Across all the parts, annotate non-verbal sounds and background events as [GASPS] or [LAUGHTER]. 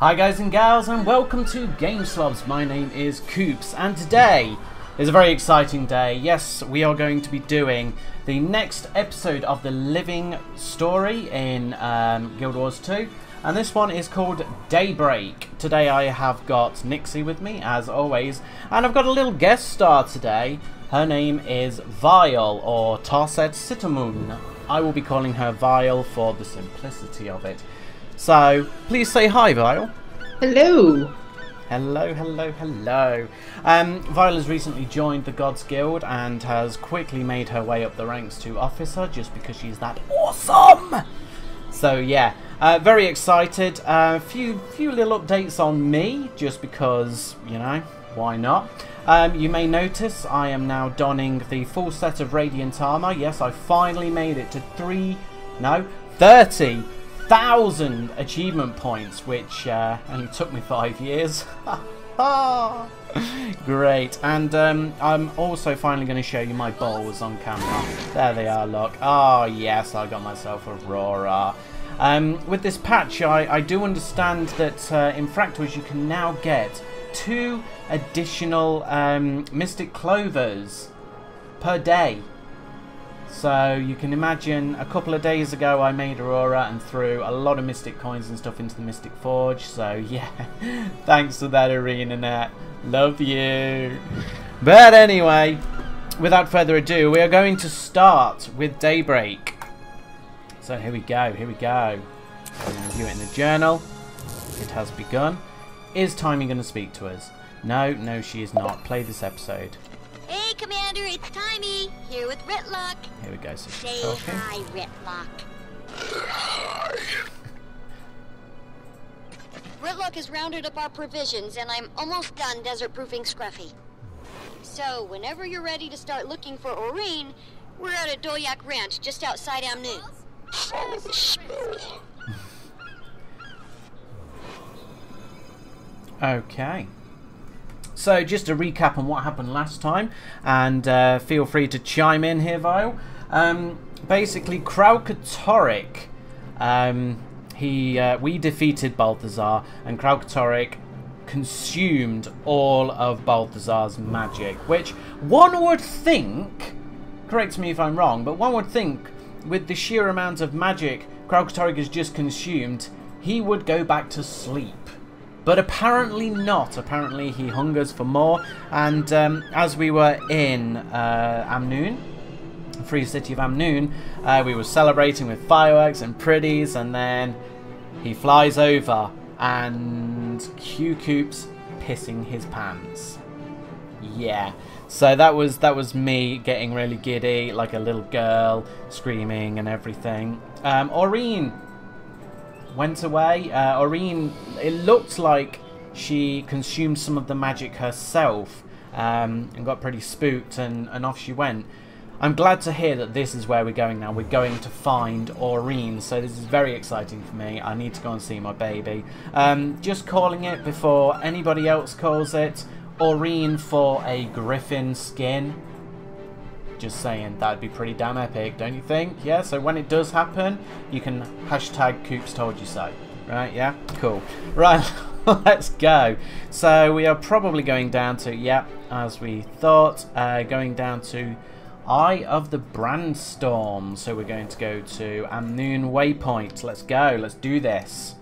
Hi guys and gals and welcome to Game Slobs. My name is Coops and today is a very exciting day. Yes, we are going to be doing the next episode of the Living Story in um, Guild Wars 2 and this one is called Daybreak. Today I have got Nixie with me as always and I've got a little guest star today. Her name is Vile or Tarset Sitamun. I will be calling her Vile for the simplicity of it. So, please say hi, Vile. Hello. Hello, hello, hello. Um, Vile has recently joined the Gods Guild and has quickly made her way up the ranks to officer just because she's that awesome. So yeah, uh, very excited. A uh, few few little updates on me just because you know why not. Um, you may notice I am now donning the full set of Radiant Armour. Yes, I finally made it to three, no, 30,000 achievement points, which uh, only took me five years. [LAUGHS] Great, and um, I'm also finally going to show you my bowls on camera. There they are, look. Oh, yes, I got myself Aurora. Um, with this patch, I, I do understand that uh, in Fractals you can now get two additional um, Mystic Clovers per day. So you can imagine a couple of days ago I made Aurora and threw a lot of Mystic coins and stuff into the Mystic Forge. So [LAUGHS] yeah, thanks for that Arena Net. Love you. But anyway, without further ado, we are going to start with Daybreak. So here we go, here we go. I'm going to view it in the journal. It has begun. Is Taimi going to speak to us? No, no, she is not. Play this episode. Hey, Commander, it's Taimi, here with Rytlock. Hey, we go, so she's Say talking. hi, Rytlock. Hi. Rytlock has rounded up our provisions, and I'm almost done desert-proofing Scruffy. So, whenever you're ready to start looking for Aurene, we're at a Dolyak Ranch just outside Amnoon. Follow the smell. Okay. So just to recap on what happened last time, and uh, feel free to chime in here, Vile. Um, basically, Kralkatorrik, um, he, uh, we defeated Balthazar, and Kralkatorrik consumed all of Balthazar's magic, which one would think, correct me if I'm wrong, but one would think with the sheer amount of magic Kralkatorrik has just consumed, he would go back to sleep. But apparently not. Apparently he hungers for more. And um, as we were in uh, Amnoon, free city of Amnoon, uh, we were celebrating with fireworks and pretties, and then he flies over, and Q Coops pissing his pants. Yeah. So that was that was me getting really giddy, like a little girl, screaming and everything. Um, Aurene went away. Uh, Aurene, it looked like she consumed some of the magic herself um, and got pretty spooked, and, and off she went. I'm glad to hear that this is where we're going now. We're going to find Aurene, so this is very exciting for me. I need to go and see my baby. Um, just calling it before anybody else calls it. Aurene for a griffin skin. Just saying, that'd be pretty damn epic, don't you think? Yeah, so when it does happen, you can hashtag Coops told you so. Right, yeah? Cool. Right, [LAUGHS] let's go. So we are probably going down to, yeah, as we thought, uh, going down to Eye of the Brandstorm. So we're going to go to Amnoon Waypoint. Let's go, let's do this.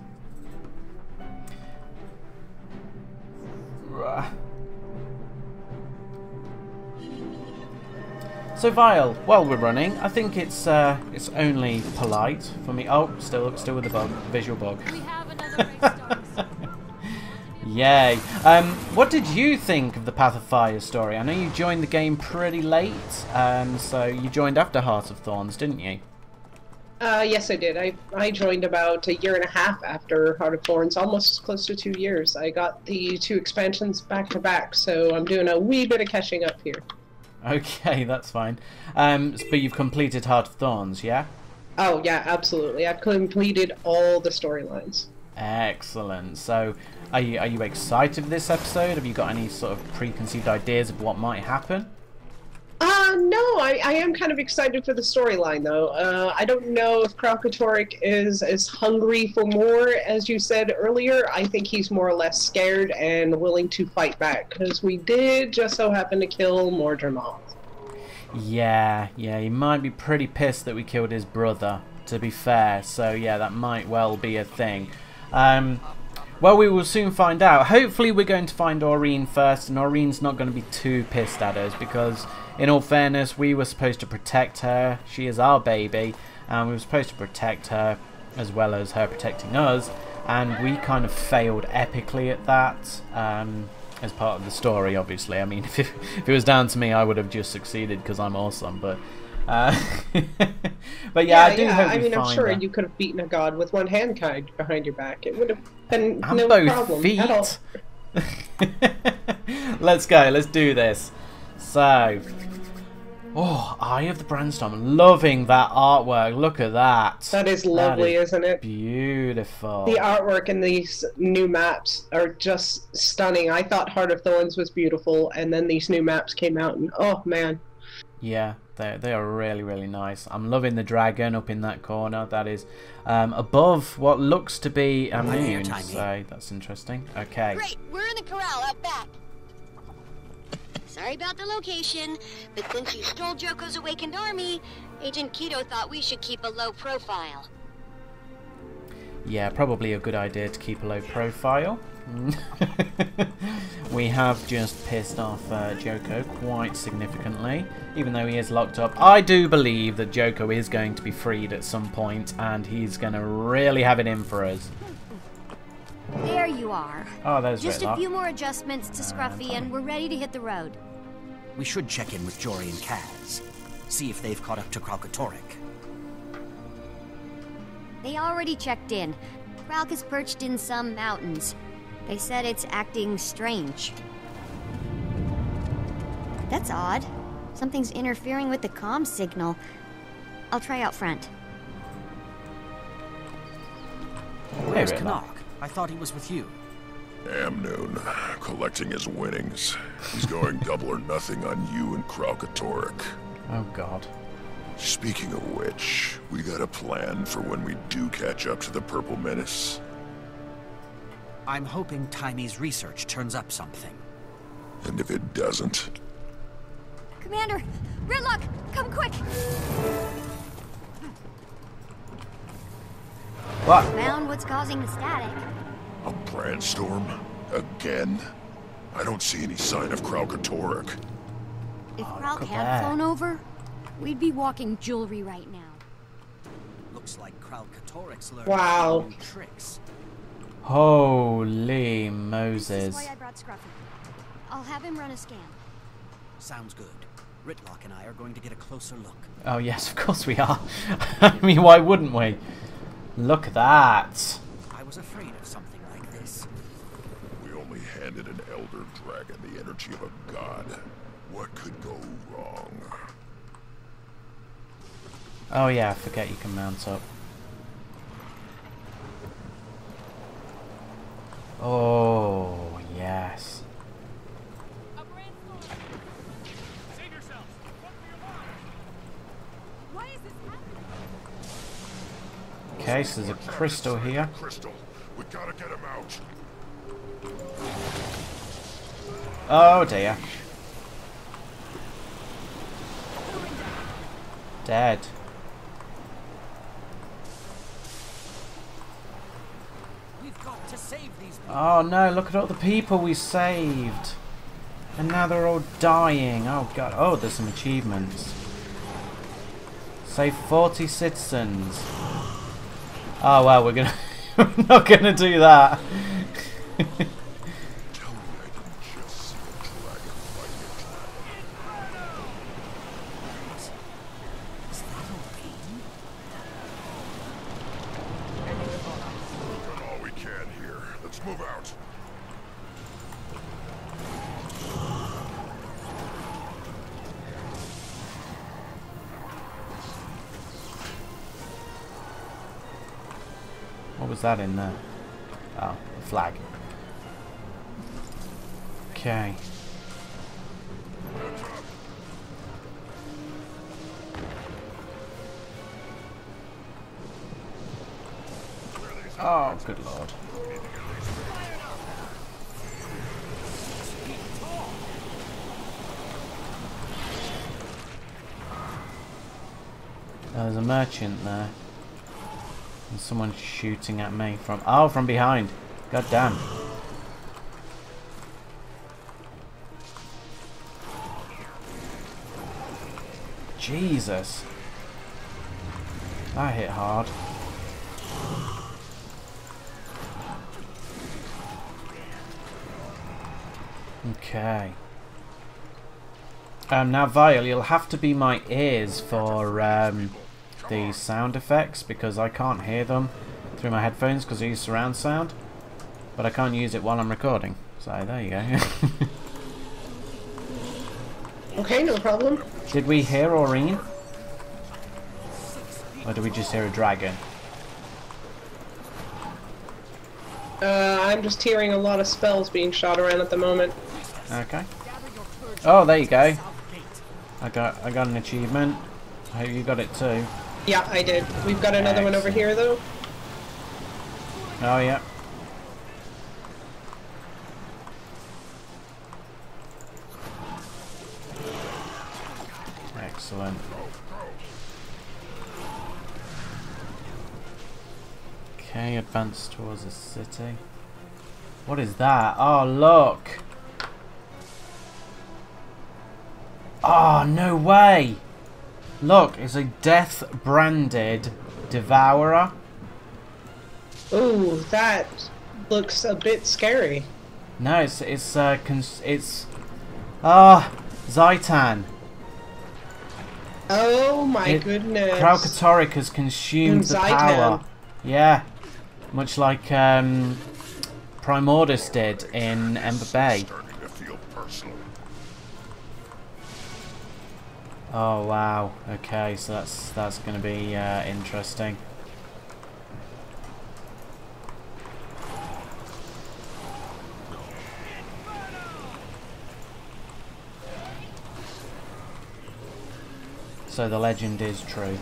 So Vile, while we're running, I think it's uh, it's only polite for me. Oh, still still with the bug, visual bug. We have another race start. [LAUGHS] Yay! Um, what did you think of the Path of Fire story? I know you joined the game pretty late, um, so you joined after Heart of Thorns, didn't you? Uh, yes, I did. I I joined about a year and a half after Heart of Thorns, almost close to two years. I got the two expansions back to back, so I'm doing a wee bit of catching up here. [LAUGHS] Okay, that's fine. Um, but you've completed Heart of Thorns, yeah? Oh yeah, absolutely. I've completed all the storylines. Excellent. So, are you are you excited for this episode? Have you got any sort of preconceived ideas of what might happen? Uh, no, I, I am kind of excited for the storyline, though. Uh, I don't know if Kralkatorrik is as hungry for more as you said earlier. I think he's more or less scared and willing to fight back, because we did just so happen to kill Mordremoth. Yeah, yeah, he might be pretty pissed that we killed his brother, to be fair. So, yeah, that might well be a thing. Um, well, we will soon find out. Hopefully, we're going to find Aurene first, and Aurene's not going to be too pissed at us because, in all fairness, we were supposed to protect her. She is our baby, and we were supposed to protect her as well as her protecting us, and we kind of failed epically at that. Um, as part of the story, obviously. I mean, [LAUGHS] if it, if it was down to me, I would have just succeeded because I'm awesome. But, uh, [LAUGHS] but yeah, I do hope I mean, I'm sure her. you could have beaten a god with one hand tied behind your back. It would have been and no problem at all. [LAUGHS] let's go. Let's do this. So, oh, Eye of the Brandstorm. Loving that artwork. Look at that. That is lovely, is isn't it? beautiful. The artwork in these new maps are just stunning. I thought Heart of Thorns was beautiful, and then these new maps came out, and oh man, Yeah, they they are really really nice. I'm loving the dragon up in that corner. That is um, above what looks to be a moon. Tiny. So that's interesting. Okay. Great, we're in the corral out back. Sorry about the location, but since you stole Joko's awakened army, Agent Keto thought we should keep a low profile. Yeah, probably a good idea to keep a low profile. [LAUGHS] we have just pissed off uh, Joko quite significantly, even though he is locked up. I do believe that Joko is going to be freed at some point, and he's going to really have it in for us. There you are. Oh, there's Just a few more adjustments to Scruffy and we're ready to hit the road. We should check in with Jory and Kas. See if they've caught up to Kralkatorrik. They already checked in. Kralk is perched in some mountains. They said it's acting strange. That's odd. Something's interfering with the comm signal. I'll try out front. Where's Rytlock. Canach? I thought he was with you. Amnoon, collecting his winnings. He's going [LAUGHS] double or nothing on you and Kralkatorrik. Oh, God. Speaking of which, we got a plan for when we do catch up to the Purple Menace. I'm hoping Taimi's research turns up something. And if it doesn't, Commander! Rytlock! Come quick! What? Found what's causing the static. A brandstorm? Again? I don't see any sign of Kralkatorrik. If Oh, Kralk look at had flown over, we'd be walking jewelry right now. Looks like Kralkatorrik's learned Wow. new tricks. Holy Moses. This Moses. is why I brought Scruffy. I'll have him run a scan. Sounds good. Rytlock and I are going to get a closer look. Oh, yes, of course we are. [LAUGHS] I mean, why wouldn't we? Look at that. I was afraid of something like this. We only handed an Elder Dragon the energy of a god. What could go wrong? Oh, yeah, I forget you can mount up. Oh, yes. Okay, so there's a crystal here. Crystal, we gotta get him out. Oh dear. Dead. We've got to save these people. Oh no, look at all the people we saved. And now they're all dying. Oh god. Oh, there's some achievements. Save 40 citizens. Oh well, we're gonna... [LAUGHS] [LAUGHS] we're not gonna do that. [LAUGHS] was that in there? Oh, a flag. Okay. Oh, good lord. There's a merchant there. Someone shooting at me from... Oh, from behind. God damn. Jesus. That hit hard. Okay. Um, now, Vile, you'll have to be my ears for um, the sound effects because I can't hear them through my headphones because I use surround sound. But I can't use it while I'm recording. So there you go. [LAUGHS] Okay, no problem. Did we hear Aurene? Or did we just hear a dragon? Uh, I'm just hearing a lot of spells being shot around at the moment. Okay. Oh, there you go. I got I got an achievement. I hope you got it too. Yeah, I did. We've got another one over here, though. Oh yeah. Excellent. Okay, advance towards the city. What is that? Oh, look! Oh, no way! Look, it's a death branded devourer. Ooh, that looks a bit scary. No, it's it's uh cons it's ah Zhaitan. Oh my It- goodness. Kralkatorrik has consumed the power. Yeah, much like um, Primordus did in Ember Bay. Oh wow. Okay, so that's that's going to be uh, interesting. So the legend is true.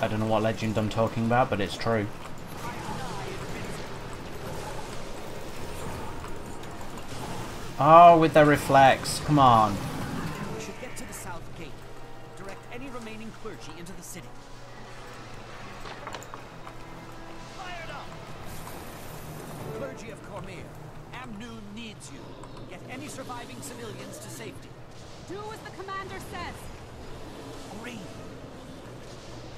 I don't know what legend I'm talking about, but it's true. Oh, with the reflex. Come on. Commander says. Green!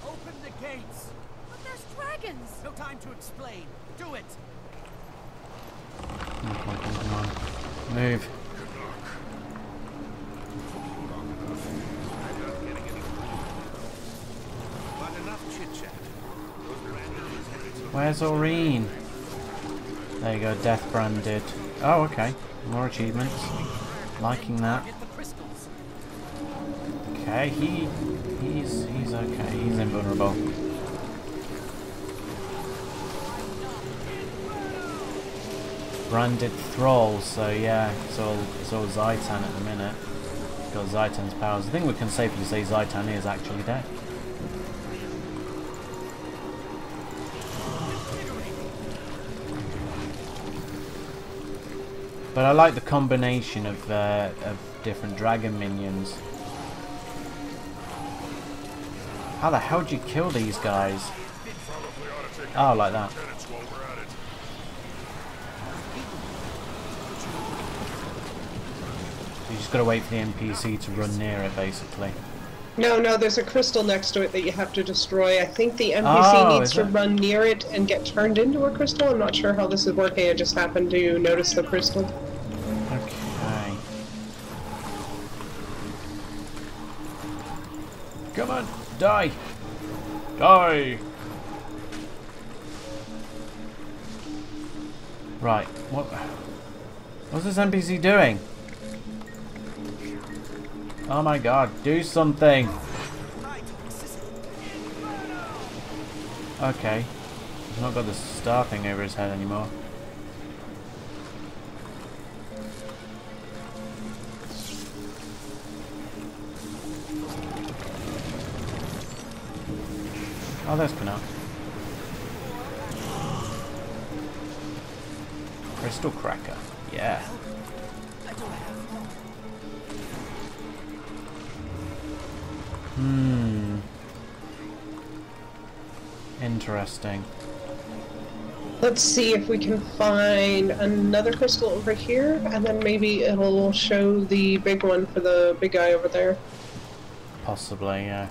Open the gates! But there's dragons. No time to explain. Do it! Move. But enough chit-chat. Those commanders is headed to Where's Aurene? There you go, death branded. Oh, okay. More achievements. Liking that. Okay, he he's he's okay. He's invulnerable. Branded thrall, so yeah, it's all it's all Zhaitan at the minute. Got Zhaitan's powers. I think we can safely say Zaitan is actually dead. But I like the combination of uh, of different dragon minions. How the hell do you kill these guys? Probably ought to take Oh, like that. minutes while we're at it. You just gotta wait for the NPC to run near it, basically. No, no, there's a crystal next to it that you have to destroy. I think the NPC Oh, needs to it? run near it and get turned into a crystal. I'm not sure how this is working. I just happened to notice the crystal. Die! Die! Right, what... What's this NPC doing? Oh my god, do something! Okay. He's not got the star thing over his head anymore. Oh, there's Canal. Crystal cracker. Yeah. Hmm. Interesting. Let's see if we can find another crystal over here, and then maybe it'll show the big one for the big guy over there. Possibly, yeah.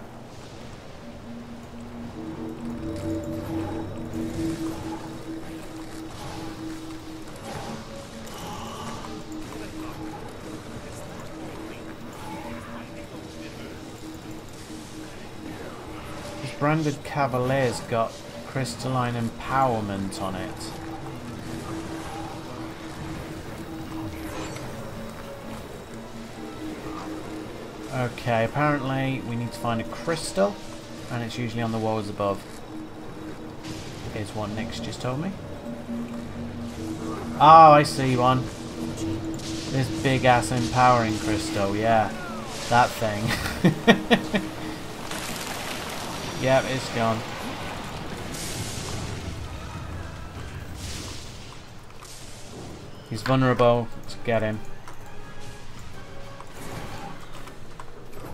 Branded Cavalier's got crystalline empowerment on it. Okay, apparently we need to find a crystal, and it's usually on the walls above. Is what Nick's just told me. Oh, I see one. This big ass empowering crystal, yeah. That thing. [LAUGHS] yep, it's gone. He's vulnerable. Let's get him.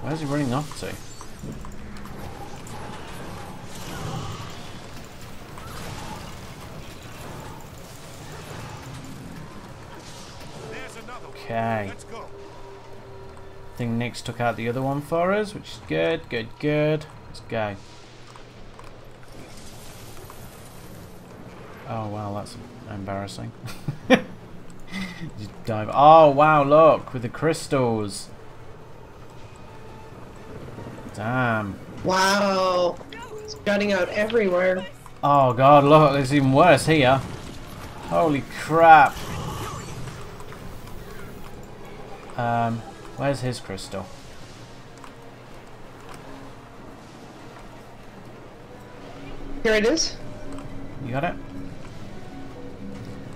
Where's he running off to? There's another one. Okay. I think Nick's took out the other one for us, which is good, good, good. Let's go. Oh wow, that's embarrassing. [LAUGHS] Just dive. Oh wow, look with the crystals. Damn. Wow. It's jutting out everywhere. Oh god, look, it's even worse here. Holy crap. Um, where's his crystal? Here it is. You got it?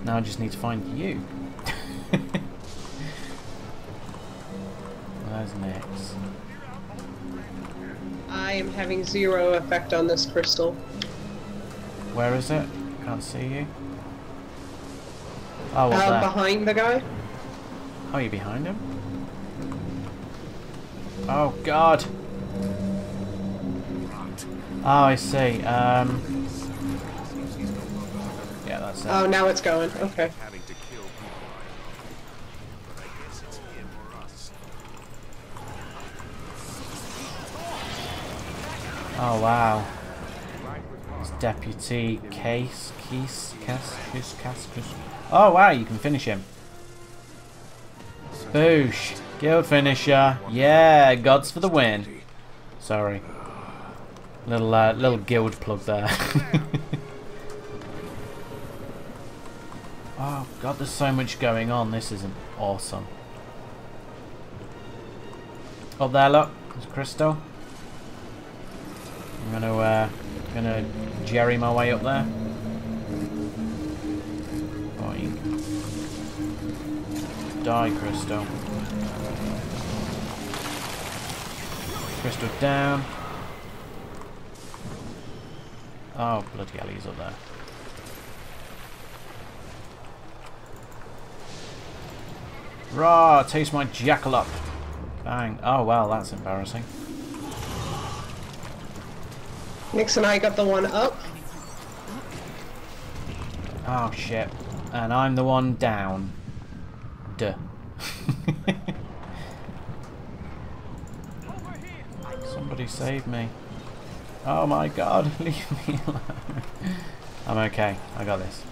Now I just need to find you. [LAUGHS] Where's next? I am having zero effect on this crystal. Where is it? Can't see you. Oh, well, Uh, behind the guy. Oh, you behind him? Oh, God. Oh, I see. Um. Yeah, that's it. Oh, now it's going. Okay. Having to kill people I But I guess it's him or us. Oh, wow. It's Deputy Case, Case Cas, Cus, Cas, Oh, wow, you can finish him. Boosh. Guild finisher. Yeah, gods for the win. Sorry. Little, uh, little guild plug there. [LAUGHS] oh, God, there's so much going on. This isn't awesome. Up there, look. There's Crystal. I'm gonna, uh, gonna jerry my way up there. Boing. Die, Crystal. Crystal down. Oh, bloody hell, he's up there. Rah! Taste my jackal up! Bang. Oh, well, that's embarrassing. Nix and I got the one up. Oh shit. And I'm the one down. Duh. [LAUGHS] Somebody save me. Oh my god, [LAUGHS] leave me alone. I'm okay. I got this.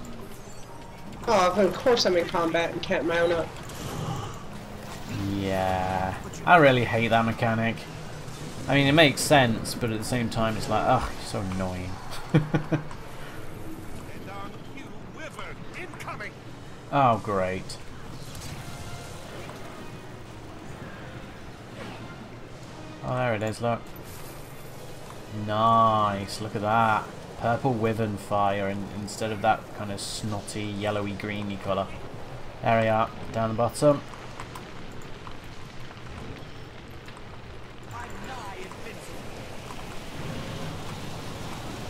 Oh, of course I'm in combat and can't mount up. Yeah. I really hate that mechanic. I mean, it makes sense, but at the same time, it's like, ugh, so annoying. And on cue, Wyvern incoming. oh, great. Oh, there it is, look. Nice, look at that. Purple wyvern fire in, instead of that kind of snotty, yellowy, greeny colour. There we are, down the bottom.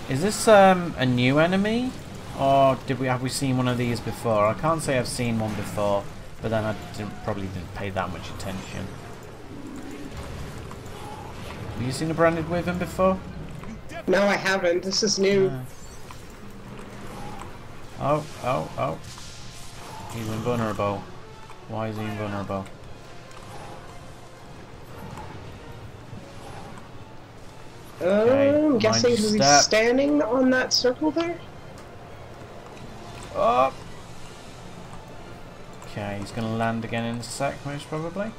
Is this um, a new enemy? Or did we have we seen one of these before? I can't say I've seen one before, but then I didn't, probably didn't pay that much attention. Have you seen a branded wyvern before? No, I haven't. This is new. Oh, oh, oh. He's invulnerable. Why is he invulnerable? Um, okay, I'm guessing he's standing on that circle there. Oh! Okay, he's going to land again in a sec, most probably.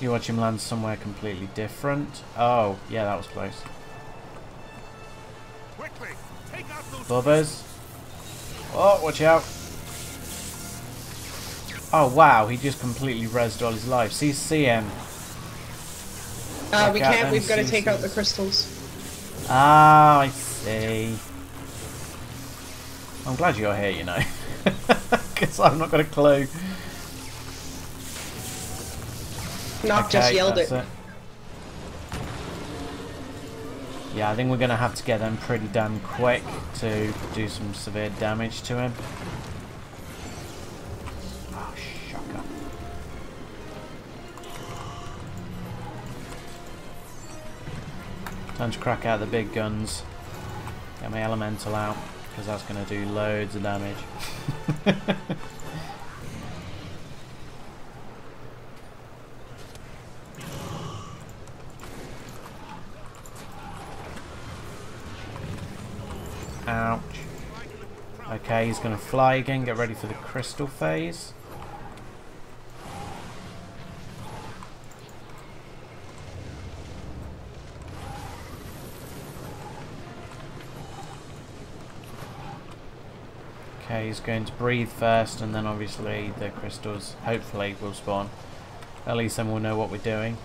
You watch him land somewhere completely different. Oh, yeah, that was close. Quickly, take out those Bubbers. Oh, watch out. Oh, wow, he just completely rezzed all his life. CCM. Uh, we can't. We've got to take out the crystals. Ah, I see. I'm glad you're here, you know. [LAUGHS] Because I've not got a clue. Nock just yelled that's it. Yeah, I think we're going to have to get them pretty damn quick to do some severe damage to him. Oh, shocker. Time to crack out the big guns. Get my elemental out, because that's going to do loads of damage. [LAUGHS] Okay, he's going to fly again. Get ready for the crystal phase. Okay, he's going to breathe first, and then obviously the crystals, hopefully, will spawn. At least then we'll know what we're doing.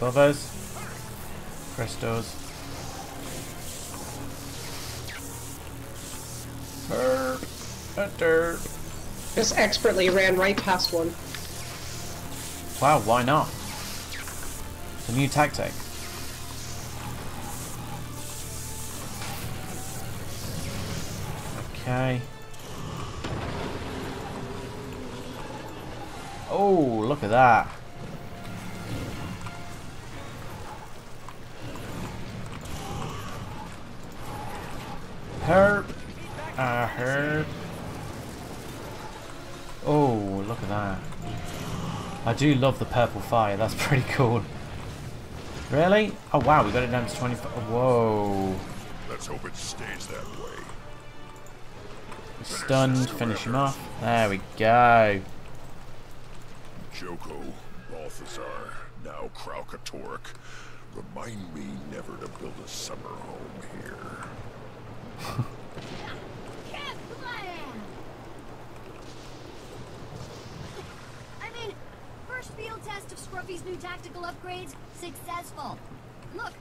There he is above us. Crystals. Herb. Enter. Just expertly ran right past one. Wow, why not? It's a new tactic. Okay. Oh, look at that. Oh, look at that. I do love the purple fire. That's [LAUGHS] pretty cool. Really? Oh wow, we got it down to 25. Whoa. Let's hope it stays that way. Stunned. Finish him off. There we go. Joko, Balthazar, now Kralkatorrik. Remind me never to build a summer home here. [LAUGHS] I mean, first field test of Scruffy's new tactical upgrades, successful. Look,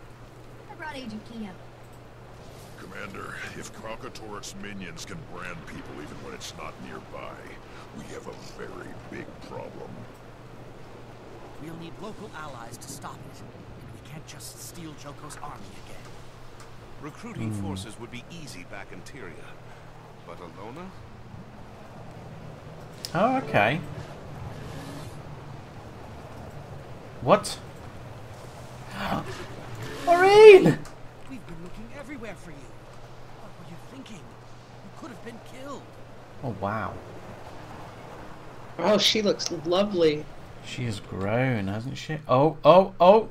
I brought Agent Key up. Commander, if Kralkatorrik's minions can brand people even when it's not nearby, we have a very big problem. We'll need local allies to stop it. And we can't just steal Joko's army again. Recruiting hmm. forces would be easy back in Tyria. But Elona? Oh, okay. What? [GASPS] Maureen! We've been looking everywhere for you. What were you thinking? You could have been killed. Oh wow. Oh, she looks lovely. She has grown, hasn't she? Oh, oh, oh!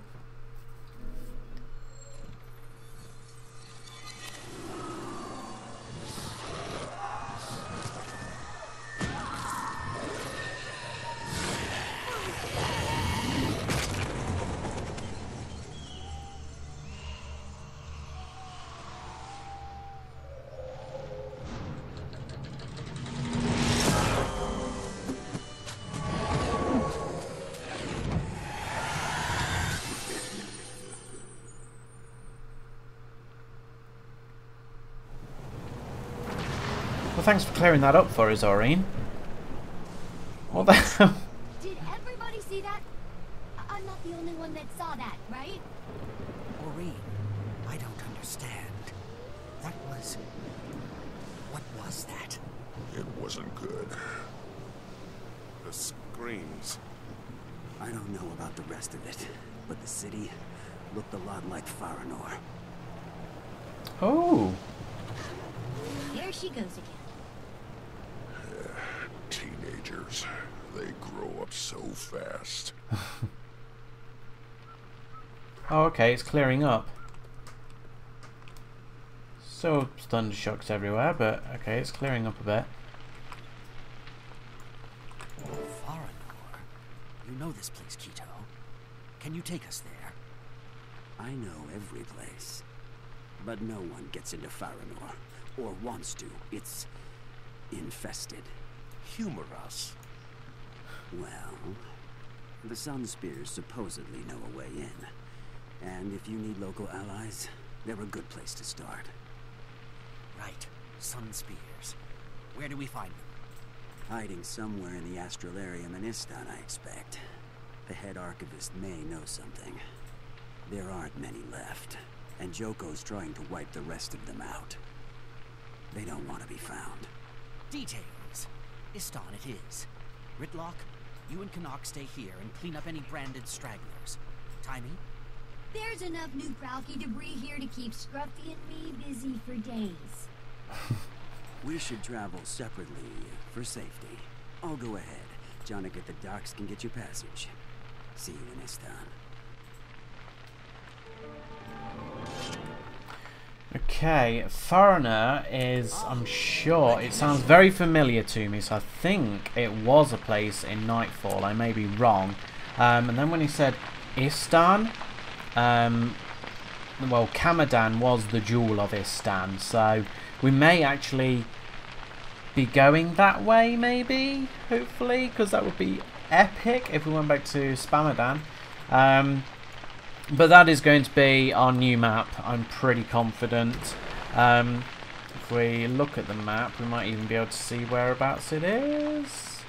Thanks for clearing that up for us, Aurene. What the hell? [LAUGHS] Did everybody see that? I'm not the only one that saw that, right? Maureen, I don't understand. That was... What was that? It wasn't good. The screams. I don't know about the rest of it, but the city looked a lot like Faranor. Oh. There she goes again. Teenagers. They grow up so fast. [LAUGHS] Oh, okay, it's clearing up. Still thunder shocks everywhere, but okay, it's clearing up a bit. Faranor. You know this place, Keto. Can you take us there? I know every place. But no one gets into Faranor. Or wants to. It's... infested. Humor us. Well... The Sun Spears supposedly know a way in. And if you need local allies, they're a good place to start. Right. Sun Spears. Where do we find them? Hiding somewhere in the Astralarium in Istan, I expect. The head archivist may know something. There aren't many left, and Joko's trying to wipe the rest of them out. They don't want to be found. Details. Istan it is. Rytlock, you and Canach stay here and clean up any branded stragglers. Taimi, There's enough new Kralky debris here to keep Scruffy and me busy for days. [LAUGHS] We should travel separately for safety. I'll go ahead. Jonik at the docks can get you passage. See you in Istan. Okay, Foreigner is, I'm sure, it sounds very familiar to me, so I think it was a place in Nightfall. I may be wrong. Um, and then when he said Istan, um, well, Kamadan was the jewel of Istan, so we may actually be going that way, maybe, hopefully, because that would be epic if we went back to Spamadan. Um, but that is going to be our new map, I'm pretty confident. Um, if we look at the map, we might even be able to see whereabouts it is.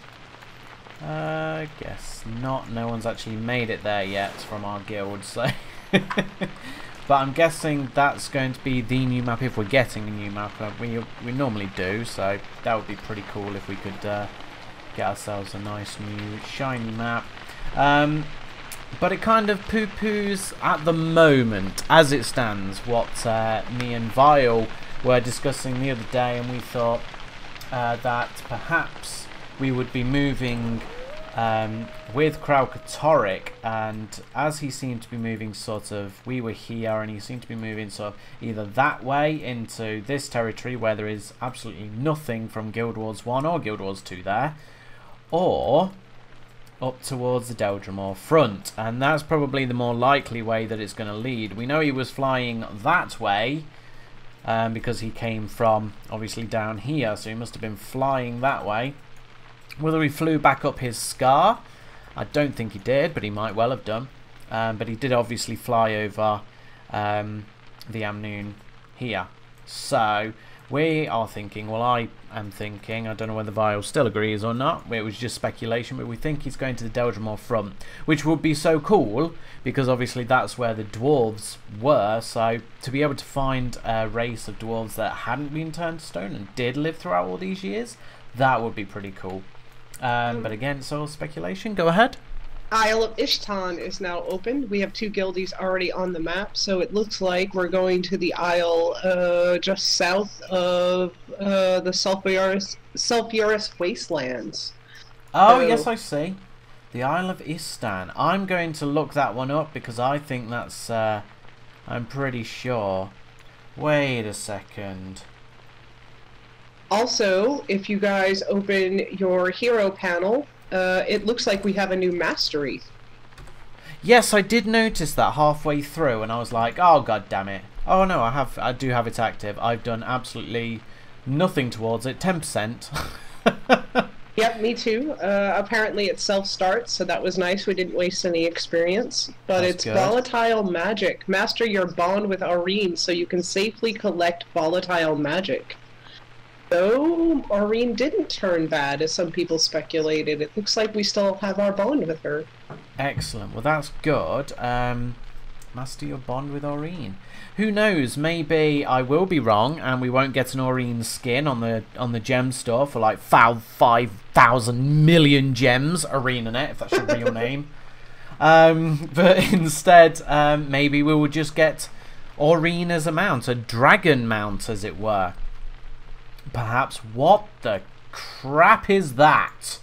Uh, I guess not. No one's actually made it there yet from our guild, so... [LAUGHS] but I'm guessing that's going to be the new map if we're getting a new map. Uh, we, we normally do, so that would be pretty cool if we could uh, get ourselves a nice new shiny map. Um, but it kind of poo-poos at the moment, as it stands, what uh, me and Vile were discussing the other day, and we thought uh, that perhaps we would be moving um, with Kralkatorrik, and as he seemed to be moving sort of, we were here, and he seemed to be moving sort of either that way into this territory where there is absolutely nothing from Guild Wars 1 or Guild Wars 2 there, or up towards the Deldrimor front, and that's probably the more likely way that it's going to lead. We know he was flying that way um, because he came from obviously down here, so he must have been flying that way. Whether he flew back up his scar, I don't think he did, but he might well have done. Um, but he did obviously fly over um, the Amnoon here. So we are thinking, well I am thinking, I don't know whether Vile still agrees or not, it was just speculation, but we think he's going to the Deldrimor front, which would be so cool, because obviously that's where the dwarves were, so to be able to find a race of dwarves that hadn't been turned to stone and did live throughout all these years, that would be pretty cool. Um, but again, it's all speculation, go ahead. Isle of Istan is now open. We have two guildies already on the map, so it looks like we're going to the isle uh, just south of uh, the Sulphurous Wastelands. Oh, So- yes, I see. The Isle of Istan. I'm going to look that one up because I think that's, uh, I'm pretty sure. Wait a second. Also, if you guys open your hero panel, uh, it looks like we have a new mastery. Yes, I did notice that halfway through and I was like, oh god damn it. Oh no, I have, I do have it active. I've done absolutely nothing towards it. 10%. [LAUGHS] Yep, me too. Uh, apparently it self-starts, so that was nice. We didn't waste any experience. But That's it's good. volatile magic. Master your bond with Aurene so you can safely collect volatile magic. Though, Aurene didn't turn bad, as some people speculated. It looks like we still have our bond with her. Excellent. Well, that's good. Um, master your bond with Aurene. Who knows? Maybe I will be wrong, and we won't get an Aurene skin on the on the gem store for like five five thousand million gems. ArenaNet, if that's your real [LAUGHS] name. Um, but [LAUGHS] instead, um, maybe we will just get Aurene as a mount, a dragon mount, as it were. Perhaps. What the crap is that?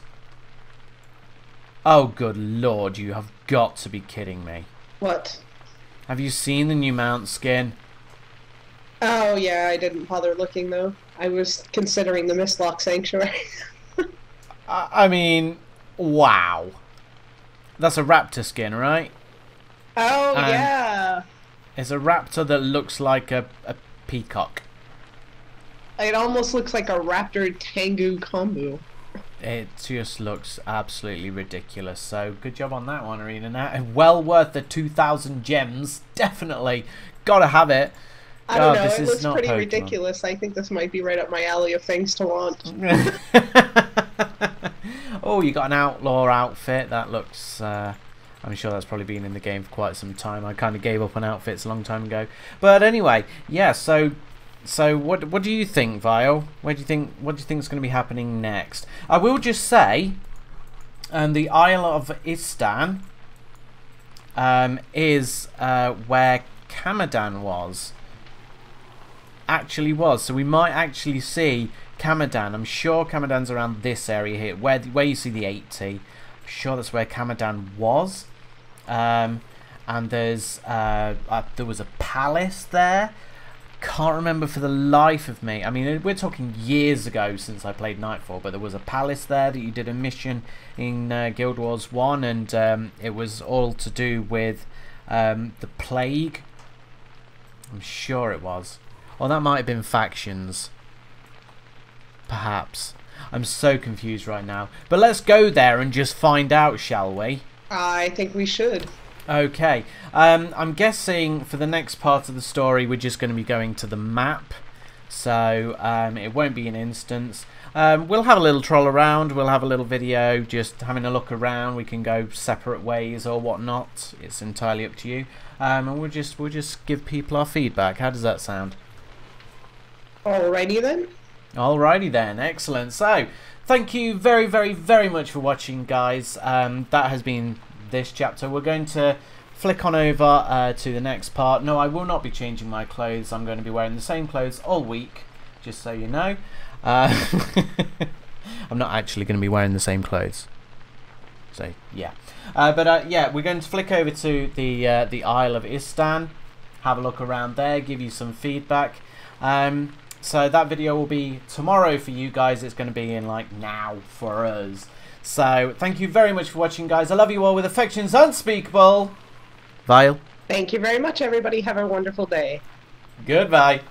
Oh, good lord! You have got to be kidding me. What? Have you seen the new mount skin? Oh, yeah, I didn't bother looking, though. I was considering the Mistlock Sanctuary. [LAUGHS] I, I mean, wow. That's a raptor skin, right? oh, yeah. It's a raptor that looks like a, a peacock. It almost looks like a Raptor Tengu combo. It just looks absolutely ridiculous. So good job on that one, Arena. Now, well worth the 2,000 gems. Definitely. Gotta have it. I don't God, know, this it looks pretty Pokemon. ridiculous. I think this might be right up my alley of things to want. [LAUGHS] oh, you got an outlaw outfit. That looks. Uh, I'm sure that's probably been in the game for quite some time. I kind of gave up on outfits a long time ago. But anyway, yeah. So, so what? What do you think, Vile? Where do you think? What do you think is going to be happening next? I will just say, um, the Isle of Istan um, is uh, where Kamadan was. Actually was. So we might actually see Kamadan. I'm sure Kamadan's around this area here, where where you see the 80. I'm sure that's where Kamadan was. Um, and there's uh, uh, there was a palace there. Can't remember for the life of me. I mean, we're talking years ago since I played Nightfall, but there was a palace there that you did a mission in uh, Guild Wars 1, and um, it was all to do with um, the plague. I'm sure it was. Or that might have been factions. Perhaps. I'm so confused right now. But let's go there and just find out, shall we? I think we should. Okay. Um, I'm guessing for the next part of the story, we're just going to be going to the map. So um, it won't be an instance. Um, we'll have a little troll around. We'll have a little video just having a look around. We can go separate ways or whatnot. It's entirely up to you. Um, and we'll just we'll just give people our feedback. How does that sound? Alrighty then. Alrighty then, excellent. So, thank you very, very, very much for watching, guys. Um, that has been this chapter. We're going to flick on over uh, to the next part. No, I will not be changing my clothes. I'm going to be wearing the same clothes all week, just so you know. Uh, [LAUGHS] I'm not actually going to be wearing the same clothes. So, yeah. Uh, but, uh, yeah, we're going to flick over to the, uh, the Isle of Istan. Have a look around there, give you some feedback. Um, so that video will be tomorrow for you guys. It's going to be in like now for us. So thank you very much for watching, guys. I love you all with affections unspeakable. Vile. Thank you very much, everybody. Have a wonderful day. Goodbye.